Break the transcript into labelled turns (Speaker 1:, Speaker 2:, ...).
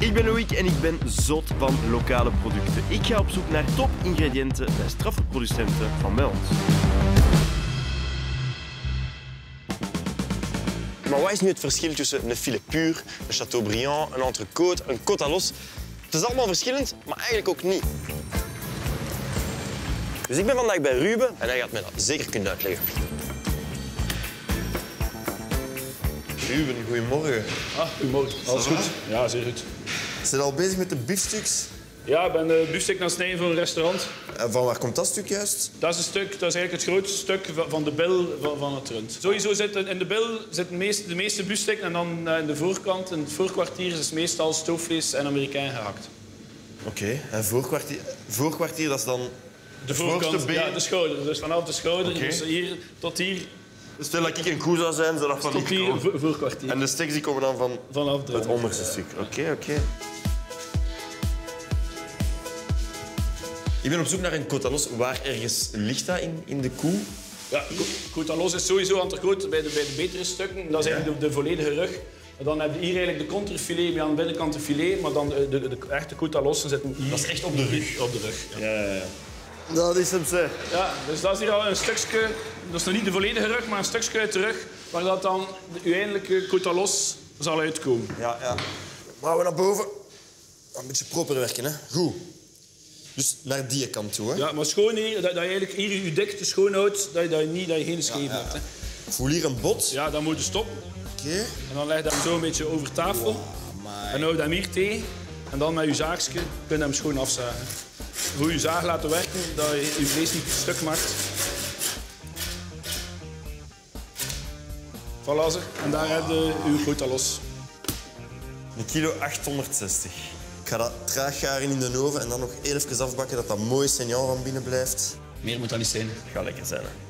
Speaker 1: Ik ben Loïc en ik ben zot van lokale producten. Ik ga op zoek naar top-ingrediënten bij straffe producenten van bij ons. Maar wat is nu het verschil tussen een filet puur, een chateaubriand, een entrecôte, een côte à l'os? Het is allemaal verschillend, maar eigenlijk ook niet. Dus ik ben vandaag bij Ruben en hij gaat mij dat zeker kunnen uitleggen. Ruben, goedemorgen.
Speaker 2: Ah, goedemorgen. Alles goed? Ja, zeer goed.
Speaker 3: Zijn al bezig met de biefstuks?
Speaker 2: Ja, ik ben de biefstuk aan het snijden voor een restaurant.
Speaker 3: En van waar komt dat stuk juist?
Speaker 2: Dat is, een stuk, dat is eigenlijk het grootste stuk van- de bil van, van het rund. Sowieso zitten in de bil zitten de meeste, de meeste biefstukken en dan eh, in de voorkant, in het voorkwartier, is meestal stoofvlees en Amerikaan gehakt.
Speaker 3: Oké, en voorkwartier, voorkwartier, dat is dan...
Speaker 2: De voorkant, ja, de schouder. Dus vanaf de schouder, dus hier tot hier,
Speaker 3: Stel dat ik een koe zou zijn, zou dat van
Speaker 2: tot
Speaker 3: hier
Speaker 2: hier
Speaker 3: komen.
Speaker 2: vo- voorkwartier.
Speaker 3: En de steaks die komen dan van
Speaker 2: Vanaf de...
Speaker 3: het onderste stuk. Oké, oké. Ik ben op zoek naar een côte à l'os. Waar ergens ligt dat in, in de koe?
Speaker 2: Ja, goed, los is sowieso entrecote bij de, bij de betere stukken. Dat is eigenlijk de, de volledige rug. En dan heb je hier eigenlijk de contrafilet met aan de binnenkant de filet, maar dan de, de, de echte goed lossen zitten hier.
Speaker 3: Dat is echt op de rug.
Speaker 2: Op de rug. Ja.
Speaker 3: Ja, ja, ja. Dat is hem, zeg.
Speaker 2: ja, dus dat is hier al een stukje, dat is nog niet de volledige rug, maar een stukje uit de rug, waar dat dan de uiteindelijke goed los zal uitkomen.
Speaker 3: Ja, ja. Maar we naar boven. Een beetje proper werken, hè. Goed. Dus naar die kant toe, hè.
Speaker 2: Ja, maar schoon hier, dat, dat je eigenlijk hier je dikte schoon houdt, dat je, dat je niet dat je geen scheef hebt. Hè.
Speaker 3: Ik voel hier een bot.
Speaker 2: Ja, dan moet je stoppen.
Speaker 3: Oké.
Speaker 2: En dan leg je hem zo een beetje over tafel. En hou hem hier tegen. En dan met je zaagje kun je hem schoon afzagen. Hoe je zaag laten werken, dat je je vlees niet stuk maakt. Voilà ze. En daar heb je je goed los.
Speaker 3: Een kilo 860. Ik ga dat traag garen in de oven en dan nog even afbakken dat dat mooi signaal van binnen blijft.
Speaker 2: Meer moet dat niet zijn.
Speaker 3: Dat gaat lekker zijn, hè.